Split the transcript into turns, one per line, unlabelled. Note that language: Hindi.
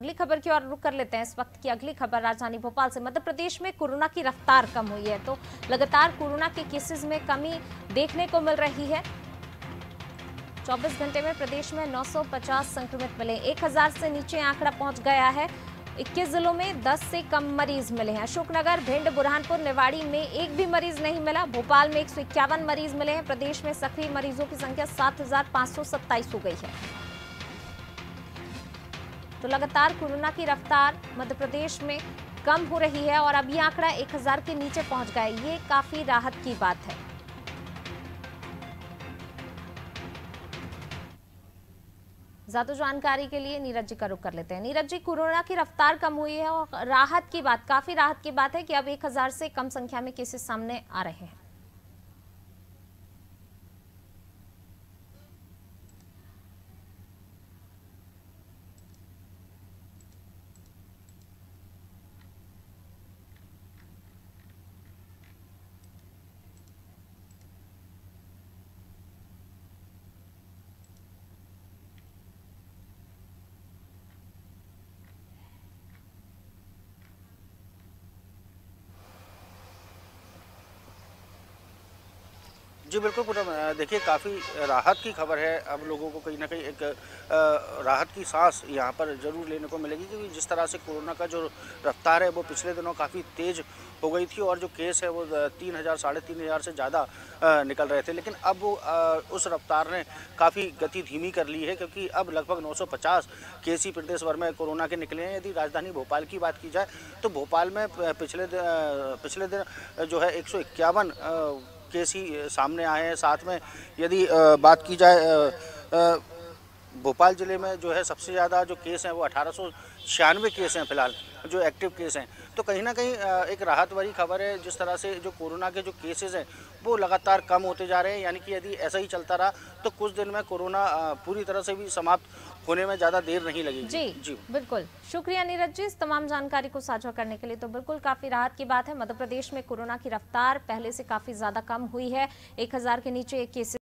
अगली खबर की ओर रुक कर लेते हैं इस वक्त की अगली खबर राजधानी भोपाल से। मध्य प्रदेश में कोरोना की रफ्तार कम हुई है तो लगातार कोरोना के केसेस में कमी देखने को मिल रही है। 24 घंटे में प्रदेश में 950 संक्रमित मिले। 1000 से नीचे आंकड़ा पहुँच गया है। 21 जिलों में 10 से कम मरीज़ मिले हैं। अशोकनगर, भिंड, बुरहानपुर, निवाड़ी में एक भी मरीज़ नहीं मिला। भोपाल में एक सौ इक्यावन मरीज़ मिले हैं। प्रदेश में सक्रिय मरीजों की संख्या सात हो गई है। तो लगातार कोरोना की रफ्तार मध्य प्रदेश में कम हो रही है और अब ये आंकड़ा 1000 के नीचे पहुँच गया है। ये काफ़ी राहत की बात है। ज़्यादा जानकारी के लिए नीरज जी का रुख कर लेते हैं। नीरज जी, कोरोना की रफ्तार कम हुई है और राहत की बात, काफ़ी राहत की बात है कि अब 1000 से कम संख्या में केसेस सामने आ रहे हैं।
जी, बिल्कुल, पूनम देखिए, काफ़ी राहत की खबर है। अब लोगों को कहीं ना कहीं एक राहत की सांस यहाँ पर ज़रूर लेने को मिलेगी, क्योंकि जिस तरह से कोरोना का जो रफ्तार है, वो पिछले दिनों काफ़ी तेज़ हो गई थी और जो केस है, वो तीन हज़ार, साढ़े तीन हज़ार से ज़्यादा निकल रहे थे। लेकिन अब उस रफ्तार ने काफ़ी गति धीमी कर ली है, क्योंकि अब लगभग 950 केस ही प्रदेश भर में कोरोना के निकले हैं। यदि राजधानी भोपाल की बात की जाए तो भोपाल में पिछले पिछले दिन, जो है, एक सौ इक्यावन केस ही सामने आए हैं साथ में। यदि बात की जाए भोपाल ज़िले में जो है सबसे ज़्यादा जो केस हैं वो अठारह केस हैं फ़िलहाल जो एक्टिव केस हैं। तो कहीं ना कहीं एक राहत वाली खबर है जिस तरह से जो कोरोना के जो केसेस हैं वो लगातार कम होते जा रहे हैं। यानी कि यदि ऐसा ही चलता रहा तो कुछ दिन में कोरोना पूरी तरह से भी समाप्त होने में ज़्यादा देर नहीं लगेगी।
जी जी। बिल्कुल। शुक्रिया नीरज जी इस तमाम जानकारी को साझा करने के लिए तो बिल्कुल काफ़ी राहत की बात है। मध्य प्रदेश में कोरोना की रफ्तार पहले से काफ़ी ज़्यादा कम हुई है। एक हज़ार के नीचे एक केसेस